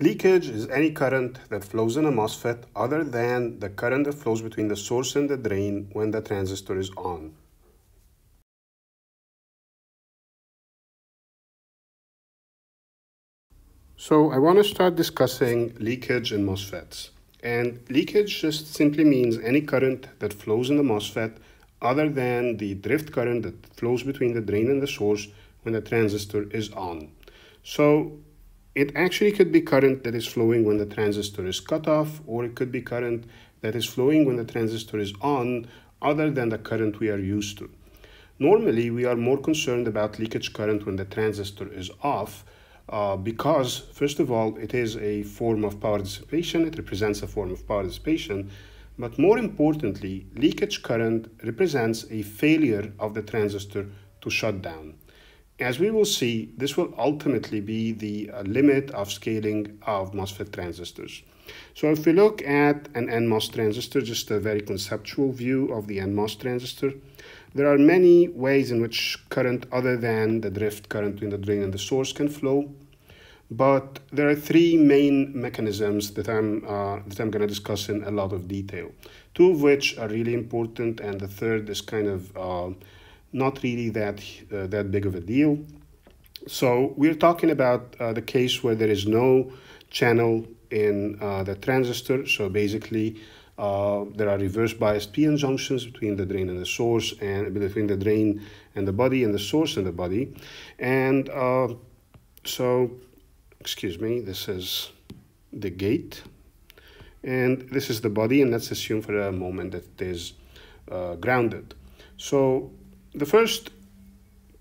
Leakage is any current that flows in a MOSFET other than the current that flows between the source and the drain when the transistor is on. So I want to start discussing leakage in MOSFETs. And leakage just simply means any current that flows in the MOSFET other than the drift current that flows between the drain and the source when the transistor is on. So it actually could be current that is flowing when the transistor is cut off, or it could be current that is flowing when the transistor is on, other than the current we are used to. Normally, we are more concerned about leakage current when the transistor is off, uh, because, first of all, it is a form of power dissipation, it represents a form of power dissipation, but more importantly, leakage current represents a failure of the transistor to shut down. As we will see, this will ultimately be the uh, limit of scaling of MOSFET transistors. So if we look at an NMOS transistor, just a very conceptual view of the NMOS transistor, there are many ways in which current other than the drift current between the drain and the source can flow. But there are three main mechanisms that I'm, uh, that I'm going to discuss in a lot of detail. Two of which are really important, and the third is kind of uh, not really that, uh, that big of a deal. So we're talking about uh, the case where there is no channel in uh, the transistor. So basically, uh, there are reverse biased p-n junctions between the drain and the source, and between the drain and the body, and the source and the body. And uh, so, excuse me, this is the gate, and this is the body, and let's assume for a moment that it is uh, grounded. So the first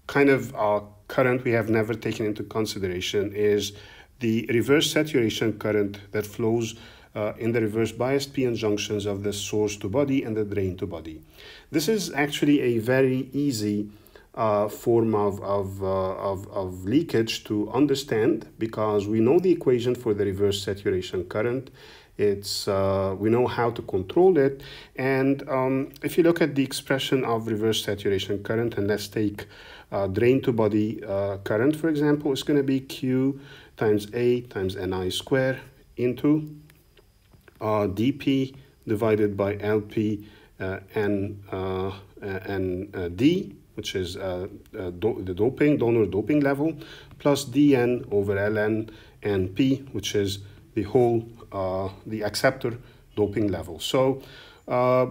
kind of uh, current we have never taken into consideration is the reverse saturation current that flows uh, in the reverse biased p-n junctions of the source to body and the drain to body. This is actually a very easy uh, form of, of, uh, of, of leakage to understand because we know the equation for the reverse saturation current it's uh, we know how to control it. And um, if you look at the expression of reverse saturation current, and let's take uh, drain to body uh, current, for example, it's going to be Q times A times Ni square into uh, dP divided by LP uh, and, uh, and D, which is do the doping, donor doping level, plus Dn over Ln and P, which is the whole uh, the acceptor doping level. So uh,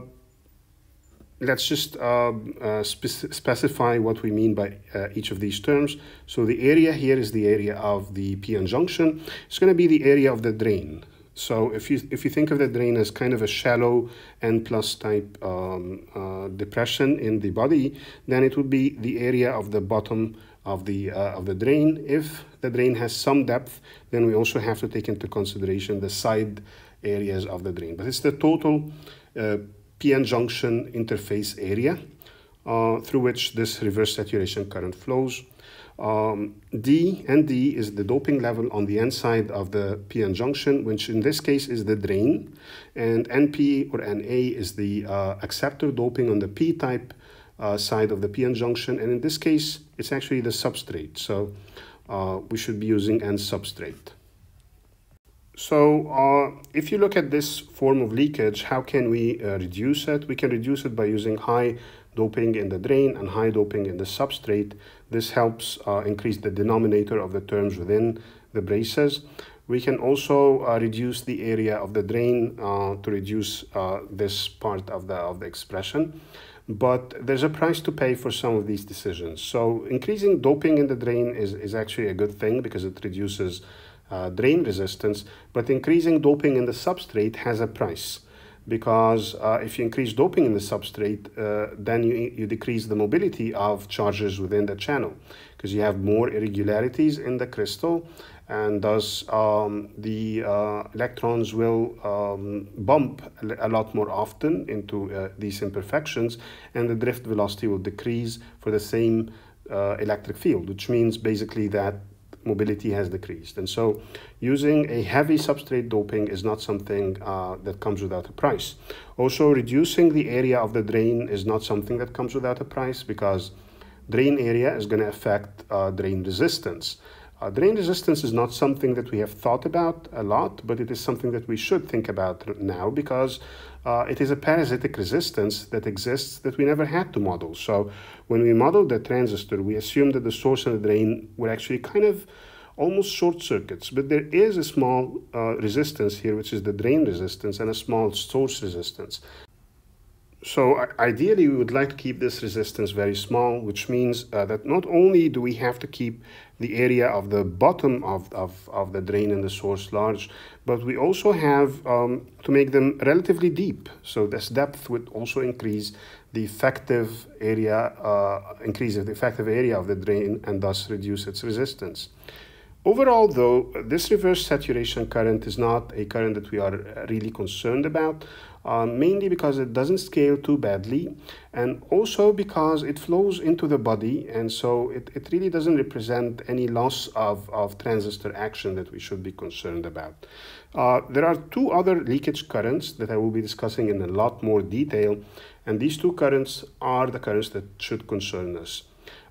let's just uh, uh, spe specify what we mean by uh, each of these terms. So the area here is the area of the p-n junction. It's going to be the area of the drain. So if you if you think of the drain as kind of a shallow n plus type um, uh, depression in the body, then it would be the area of the bottom of the, uh, of the drain. If the drain has some depth, then we also have to take into consideration the side areas of the drain. But it's the total uh, p-n junction interface area uh, through which this reverse saturation current flows. Um, D and D is the doping level on the n side of the p-n junction, which in this case is the drain, and NP or NA is the uh, acceptor doping on the p-type uh, side of the p-n junction. And in this case, it's actually the substrate. So uh, we should be using N substrate. So uh, if you look at this form of leakage, how can we uh, reduce it? We can reduce it by using high doping in the drain and high doping in the substrate. This helps uh, increase the denominator of the terms within the braces. We can also uh, reduce the area of the drain uh, to reduce uh, this part of the, of the expression but there's a price to pay for some of these decisions. So increasing doping in the drain is, is actually a good thing because it reduces uh, drain resistance, but increasing doping in the substrate has a price because uh, if you increase doping in the substrate, uh, then you, you decrease the mobility of charges within the channel because you have more irregularities in the crystal and thus um, the uh, electrons will um, bump a lot more often into uh, these imperfections and the drift velocity will decrease for the same uh, electric field, which means basically that mobility has decreased. And so using a heavy substrate doping is not something uh, that comes without a price. Also, reducing the area of the drain is not something that comes without a price because drain area is going to affect uh, drain resistance. Uh, drain resistance is not something that we have thought about a lot, but it is something that we should think about now because uh, it is a parasitic resistance that exists that we never had to model. So when we modeled the transistor, we assumed that the source and the drain were actually kind of almost short circuits, but there is a small uh, resistance here, which is the drain resistance, and a small source resistance. So ideally, we would like to keep this resistance very small, which means uh, that not only do we have to keep the area of the bottom of, of, of the drain and the source large, but we also have um, to make them relatively deep. So this depth would also increase the effective area, uh, increase the effective area of the drain and thus reduce its resistance. Overall, though, this reverse saturation current is not a current that we are really concerned about, uh, mainly because it doesn't scale too badly, and also because it flows into the body, and so it, it really doesn't represent any loss of, of transistor action that we should be concerned about. Uh, there are two other leakage currents that I will be discussing in a lot more detail, and these two currents are the currents that should concern us.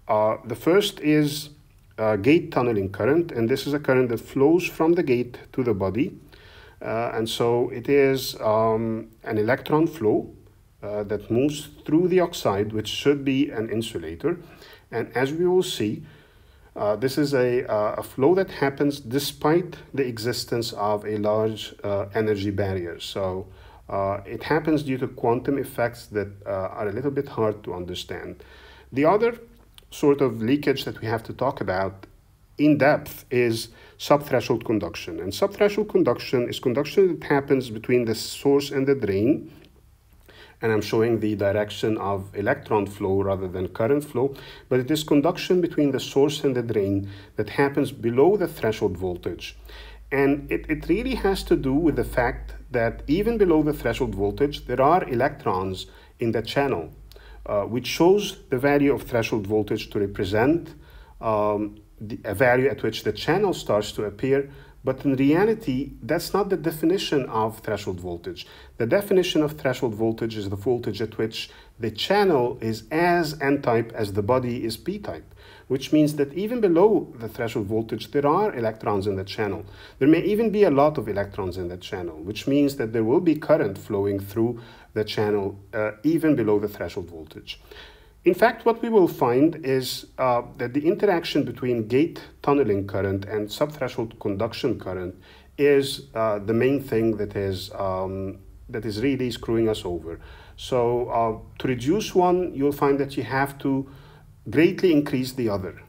Uh, the first is uh, gate tunneling current, and this is a current that flows from the gate to the body. Uh, and so it is um, an electron flow uh, that moves through the oxide, which should be an insulator. And as we will see, uh, this is a, uh, a flow that happens despite the existence of a large uh, energy barrier. So it happens due to quantum effects that are a little bit hard to understand. The other sort of leakage that we have to talk about in depth is subthreshold conduction. And subthreshold conduction is conduction that happens between the source and the drain. And I'm showing the direction of electron flow rather than current flow. But it is conduction between the source and the drain that happens below the threshold voltage. And it, it really has to do with the fact that even below the threshold voltage, there are electrons in the channel uh, which shows the value of threshold voltage to represent um, the, a value at which the channel starts to appear. But in reality, that's not the definition of threshold voltage. The definition of threshold voltage is the voltage at which the channel is as n-type as the body is p-type which means that even below the threshold voltage, there are electrons in the channel. There may even be a lot of electrons in the channel, which means that there will be current flowing through the channel uh, even below the threshold voltage. In fact, what we will find is uh, that the interaction between gate tunneling current and subthreshold conduction current is uh, the main thing that is, um, that is really screwing us over. So uh, to reduce one, you'll find that you have to greatly increase the other.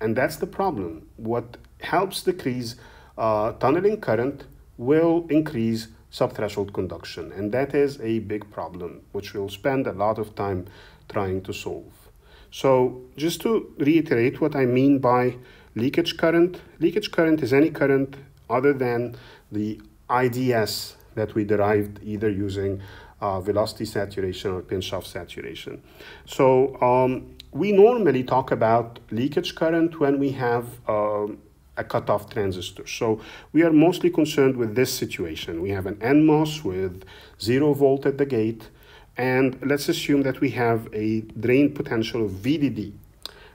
And that's the problem. What helps decrease uh, tunneling current will increase subthreshold conduction. And that is a big problem, which we'll spend a lot of time trying to solve. So just to reiterate what I mean by leakage current, leakage current is any current other than the IDS that we derived either using uh, velocity saturation or pinch-off saturation. So um, we normally talk about leakage current when we have uh, a cutoff transistor. So we are mostly concerned with this situation. We have an NMOS with zero volt at the gate, and let's assume that we have a drain potential of VDD.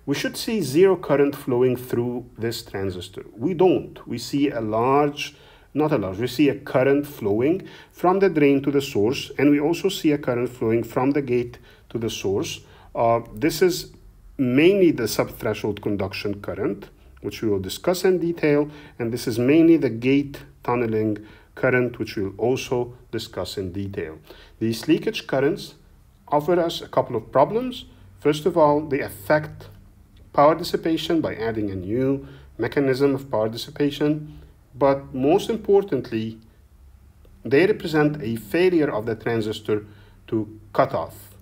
We should see zero current flowing through this transistor. We don't. We see a large, not a large, we see a current flowing from the drain to the source, and we also see a current flowing from the gate to the source. Uh, this is mainly the subthreshold conduction current, which we will discuss in detail, and this is mainly the gate tunneling current, which we'll also discuss in detail. These leakage currents offer us a couple of problems. First of all, they affect power dissipation by adding a new mechanism of power dissipation, but most importantly, they represent a failure of the transistor to cut off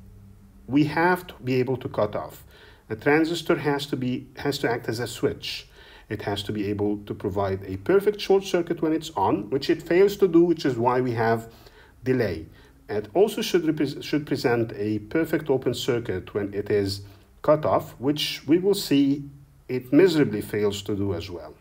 we have to be able to cut off. A transistor has to be has to act as a switch. It has to be able to provide a perfect short circuit when it's on, which it fails to do, which is why we have delay. It also should, should present a perfect open circuit when it is cut off, which we will see it miserably fails to do as well.